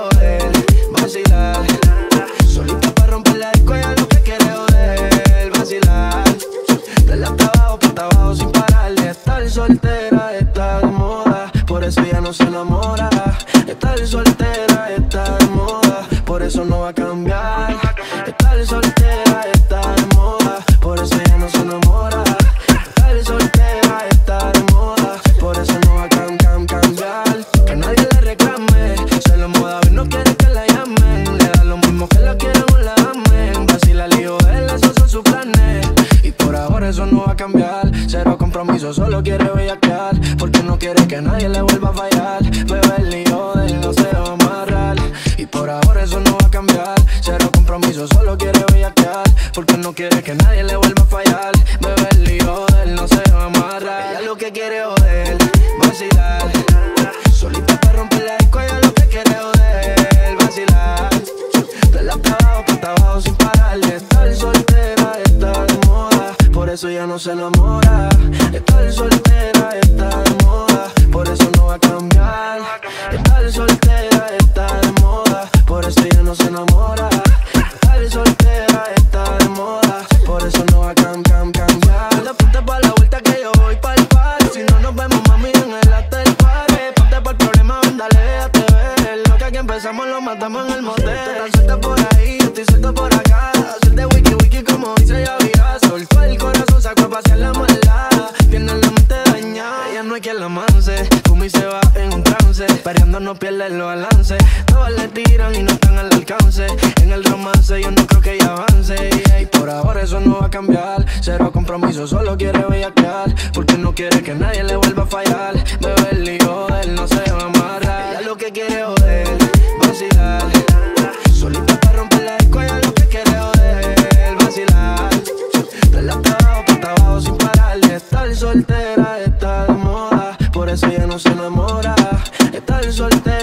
joder, vacilar. Solita para romper la disco, ella lo que quiere joder, vacilar. De la abajo para abajo sin pararle. Estar soltera está de moda, por eso ya no se enamora. Estar soltera está de moda, por eso no va a cambiar. Eso no va a cambiar. Cero compromiso, solo quiere bellaquear. Porque no quiere que nadie le vuelva a fallar. Bebé, el hijo de él no se va a amarrar. Y por ahora eso no va a cambiar. Cero compromiso, solo quiere bellaquear. Porque no quiere que nadie le vuelva a fallar. Bebé, el hijo de él no se va a amarrar. Ella lo que quiere joder, vacilar. Solita para romper la eso ya no se enamora. Estar soltera está de moda, por eso no va a cambiar. Estar soltera está de moda, por eso ya no se enamora. Estar soltera está de moda, por eso no va a cam, cam, cambiar. Ponte, ponte pa' la vuelta que yo voy pa'l party. Si no nos vemos, mami, en el after party. Ponte pa'l problema, ven, dale, déjate ver. Lo que aquí empezamos lo matamos en el motel. Tú suelta por ahí, yo estoy suelto por acá. De wiki wiki como dice ya. Soltó el corazón, sacó a pasear la maldad. Tiene la mente dañada, ella no hay quien la manse. Fuma y se va en un trance. Perreando no pierde el balance. Todas le tiran y no están al alcance. En el romance yo no creo que ella avance. Y por ahora eso no va a cambiar. Cero compromiso, solo quiere bellaquear. Porque no quiere que nadie le vuelva a fallar. Soltera está de moda, por eso ya no se enamora. Estar soltera